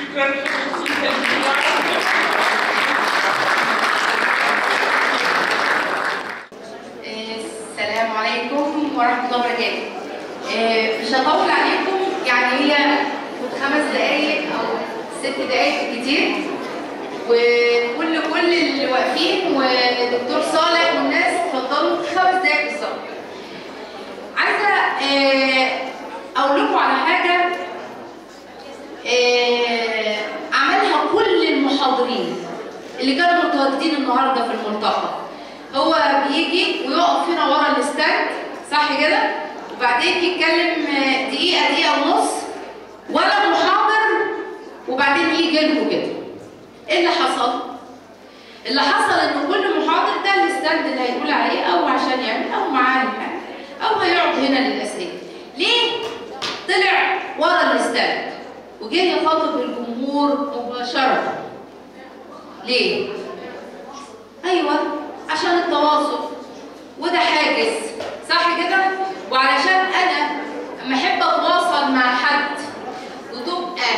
شكرا السلام عليكم ورحمة الله وبركاته. آه، مش هطول عليكم يعني هي خمس دقايق أو ست دقايق كتير وكل كل اللي واقفين والدكتور صالح والناس اتفضلوا خمس دقايق بالظبط. عايزة آه، أقول لكم على آه، كل المحاضرين اللي كانوا متواجدين النهارده في الملتقى. هو بيجي ويقف هنا ورا ال stand صح كده؟ وبعدين يتكلم دقيقة دقيقة ونص ولا محاضر وبعدين يجي لكم كده. إيه اللي حصل؟ اللي حصل ان كل محاضر ده ال stand اللي هيقول عليه أو عشان يعمل أو معاه أو هيقعد هنا للأسئلة. ليه؟ طلع ورا الستاند وجه يخاطب الجمهور مباشرة. ليه أيوه عشان التواصل. وده حاجز صح كده؟ وعلشان أنا اما احب اتواصل مع حد. وتبقى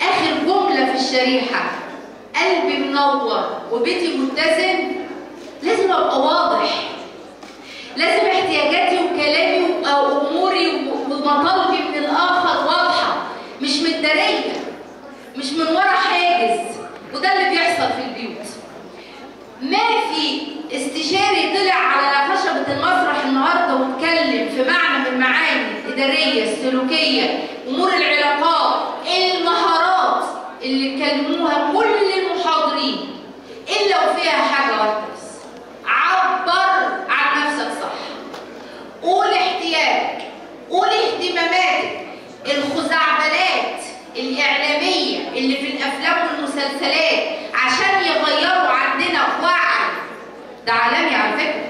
آخر جملة في الشريحة قلبي منور وبيتي متزن لازم أبقى واضح. لازم احتياجاتي وكلامي واموري ومطالبي من الآخر واضحه مش متداريه مش من ورا حاجز وده اللي بيحصل في البيوت ما في استشاري طلع على خشبة المسرح النهارده واتكلم في معنى من معاني الإدارية السلوكية أمور العلاقات المهارات اللي كلموها كل المحاضرين. إلا وفيها حاجة واحدة بس عبر عن نفسك صح. قول احتياجك قول اهتماماتك. الخزعبلات الإعلامية اللي في الأفلام والمسلسلات عشان يغيروا عندنا وعي. ده عالمي على فكرة.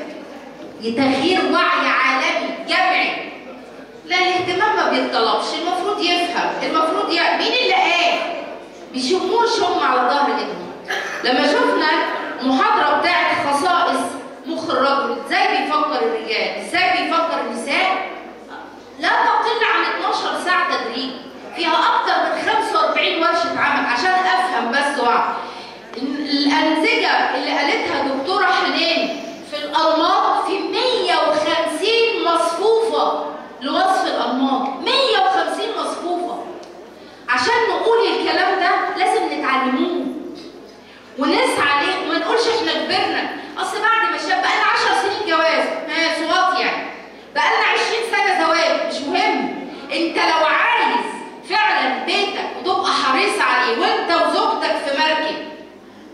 تغيير وعي ما بيتطلبش المفروض يفهم؟ المفروض ي... مين اللي قال؟ بيشموش هم على ظهر ايدهم لما شفنا المحاضرة بتاعت خصائص مخ الرجل إزاي بيفكر الرجال؟ إزاي بيفكر النساء؟ لا تقل عن 12 ساعة تدريب. فيها أكتر من 45 ورشة عمل عشان أفهم بس وعي الأنسجة اللي قالتها دكتورة حنان في الأنماط في 150 مصفوفة لوصف الأنماط 150 مصفوفة عشان نقول الكلام ده لازم نتعلموه ونسعى ليه وما نقولش إحنا كبرنا أصل بعد ما شاب بقالنا 10 سنين جواز. ما صوات يعني. بقالنا 20 سنة زواج. مش مهم. أنت لو عايز فعلا بيتك وتبقى حريص عليه وأنت وزوجتك في مركب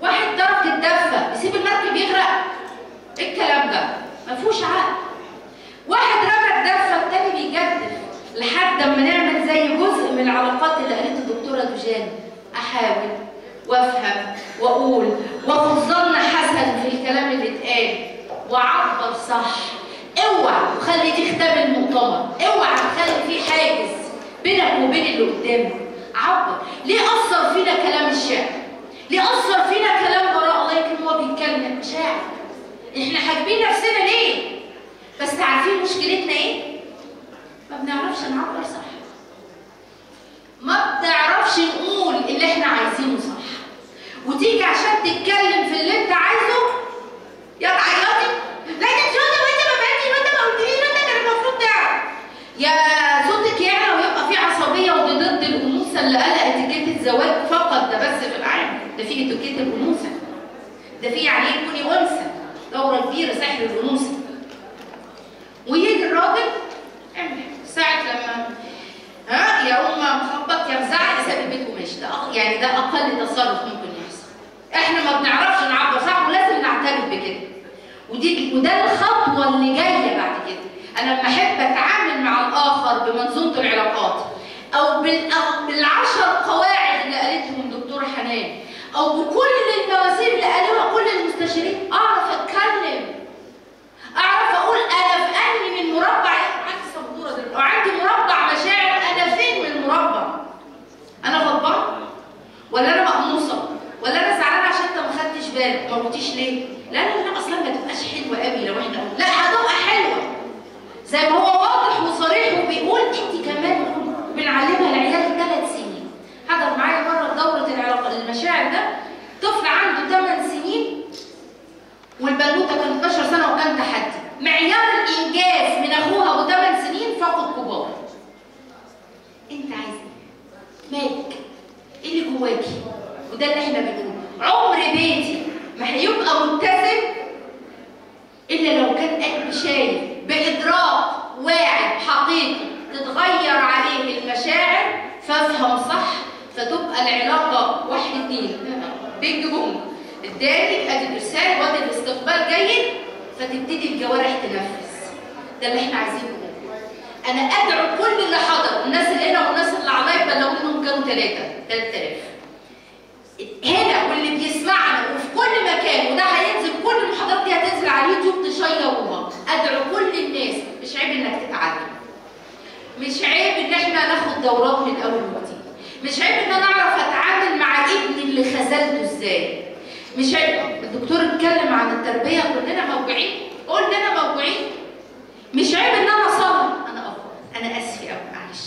واحد ترك الدفة يسيب المركب يغرق. إيه الكلام ده؟ ما فيهوش عقل. واحد رمى الدفة التاني بيجدف لحد أما نعمل زي جزء من العلاقات اللي قالته الدكتورة دوجان. أحاول وأفهم وأقول ظن حسن في الكلام اللي اتقال واعبر صح اوعى وخلي دي ختام المؤتمر اوعى تخلي في حاجز بينك وبين اللي قدامك. عبر. ليه أثر فينا كلام الشعر؟ ليه أثر فينا كلام براء الله يمكن هو بيتكلم مشاعر إحنا حاجبين نفسنا ليه؟ بس عارفين مشكلتنا إيه؟ ما بنعرفش نعبر صح. ما بنعرفش نقول اللي إحنا عايزينه صح. وتيجي عشان تتكلم في اللي انت عايزه؟ يا تعيطي لا انت شاطر وانت ما بقيتش وانت ما قلتليش وانت كان المفروض تعرف. يا صوتك يعلى ويبقى في عصبية ودي ضد الانوثه اللي قال اتيكيت الزواج فقط. ده بس في العالم ده في اتيكيت الانوثه ده في يعني إيه تكوني أنثى؟ دورة كبيرة سحر الانوثه ويجي الراجل اعمل ساعة لما ها يا أم مخبط يا مزعل ساب البيت وماشي ده يعني ده أقل تصرف ممكن إحنا ما بنعرفش نعبر صح ولازم نعترف بكده. ودي وده الخطوة اللي جاية بعد كده. أنا لما أحب أتعامل مع الآخر بمنظومة العلاقات أو بالعشر قواعد اللي قالتهم دكتوره حنان أو بكل المواسير اللي قالوها كل المستشارين أعرف تجيش ليه؟ لا لا لا أصلا ما تبقاش حلوة قوي لو إحنا لا هتبقى حلوة زي ما هو واضح وصريح وبيقول انت كمان بنعلمها لعيال ثلاث سنين حضر معايا مرة دورة العلاقة المشاعر ده طفل عنده ثمان سنين والبنوتة كانت 12 سنة وكان تحدي معيار الإنجاز من أخوها وثمان سنين فوق الكبار أنت عايز إيه؟ مالك؟ إيه اللي جواكي؟ وده اللي إحنا بنقوله عمر بيتي ما هيبقى متسم إلا لو كان قلبي شايف بإدراك واعي حقيقي تتغير عليه المشاعر فافهم صح فتبقى العلاقة واحد اتنين. بيج بوم اداني أدي الإرسال وأدي الاستقبال جيد فتبتدي الجوارح تنفذ. ده اللي إحنا عايزينه. أنا أدعو كل اللي حضر الناس اللي هنا والناس اللي ال live بلغوا منهم كانوا ثلاثة 3000 هنا واللي بيسمعنا وفي كل مكان وده هينزل كل المحاضرات دي هتنزل على اليوتيوب تشيروها أدعو كل الناس مش عيب إنك تتعلم. مش عيب إن إحنا ناخد دورات من أول وجديد. مش عيب إن أنا أعرف أتعامل مع ابني اللي خذلته إزاي. مش عيب. الدكتور اتكلم عن التربية كلنا موجوعين كلنا موجوعين مش عيب إن أنا أصلح. أنا أفضل. أنا آسفة قوي معلش.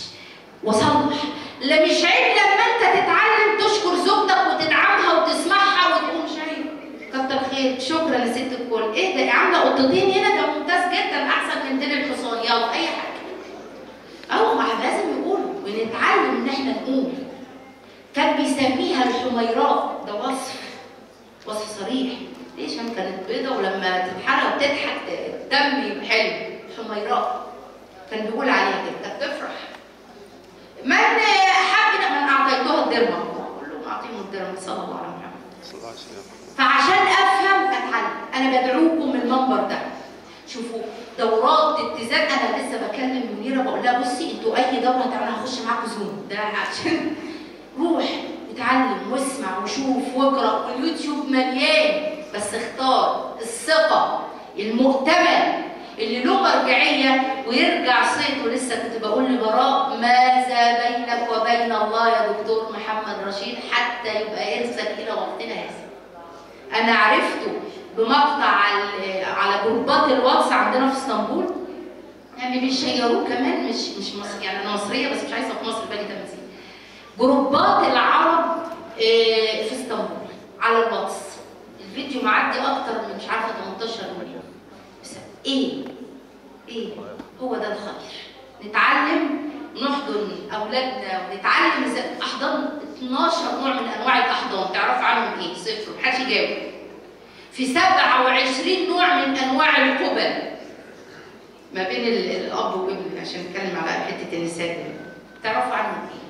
وأصلح. لا مش عيب لما انت تتعلم تشكر زوجتك وتدعمها وتسمعها وتقول مش عيب كتر خير شكرا يا ست الكل إيه ده عامله قطتين هنا ده ممتاز جدا احسن من دين الحصان يلا اي حاجة أو ما لازم يقولوا ونتعلم إن إحنا نقول كان بيسميها الحميراء ده وصف وصف صريح. ليش عشان كانت بيضة ولما تتحرك وتضحك الدم يبقى حلو. حميراء كان بيقول عليها كده. كانت تفرح من حب من أعطيتها الدرهم. كلهم أعطيهم الدرهم. صلى الله عليه وسلم. فعشان أفهم أتعلم. أنا بدعوكم من المنبر ده. شوفوا دورات اتزان أنا لسه بكلم منيرة بقول لها بصي أنتوا أي دورة هتعملها هخش معاكم زوم. ده عشان روح اتعلم واسمع وشوف واقرأ. واليوتيوب مليان. بس اختار الثقة المؤتمن اللي له مرجعية ويرجع صيته. لسه كنت بقول لبراء ماذا بينك وبين الله يا دكتور محمد رشيد حتى يبقى ارثك إلى وقتنا هذا أنا عرفته بمقطع على جروبات الواتس عندنا في اسطنبول. يعني بيشيروه كمان مش مش مصري يعني أنا مصرية بس مش عايزة في مصر بقالي 8 سنين جروبات العرب آه، في اسطنبول على الواتس الفيديو معدي أكتر من مش عارفة 18 مليون. إيه؟ إيه؟ هو ده الخير. نتعلم نحضن أولادنا ونتعلم إزاي احضان 12 نوع من أنواع الأحضان. تعرف عنهم إيه؟ صفر. محدش يجاوب. في 27 نوع من أنواع القبل. ما بين ال- الأب والابن عشان نتكلم على حتة النساء. تعرفوا عنهم إيه؟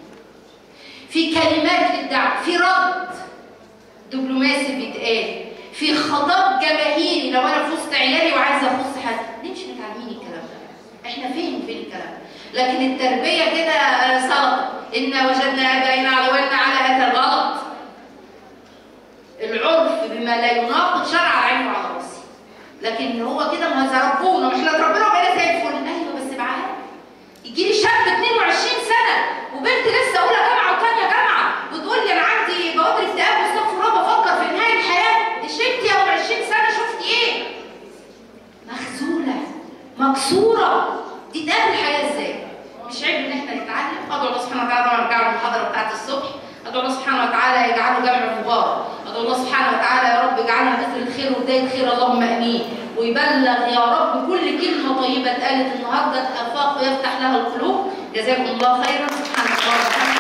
في كلمات للدعوه في رد دبلوماسي بيتقال في خطاب جماهيري لو أنا وسط عيالي وعايزة أخص حد ليه مش متعلمين الكلام ده؟ إحنا فين فين الكلام؟ ده لكن التربية كده آه، سلطه إن وجدنا آبائنا على ولنا على هذا الغلط. العرف بما لا يناقض شرع على عيني وعلى راسي لكن هو كده ما إذا ربونا مش لا ربنا وبقينا زي الفل. أيوه بس بعقل يجي لي شاب 22 سنة وبنت لسه اولى جامعه وثانيه جامعه وتقول لي أنا عندي بوادر اكتئاب واستغفر الله بفكر في انهاء الحياة دي شبتي يا 20 سنه شفتي إيه؟ مخزوله مكسوره دي تقابل الحياة إزاي؟ مش عيب ان إحنا نتعلم ادعو الله سبحانه وتعالى طبعا نرجع للمحاضره بتاعت الصبح ادعو الله سبحانه وتعالى يجعله جمع مبارك ادعو الله سبحانه اجعلها مثل الخير وبداية خير اللهم آمين. ويبلغ يا رب كل كلمة طيبة اتقالت النهارده أفاق ويفتح لها القلوب. جزاكم الله خيرا. سبحانك اللهم وبحمدك.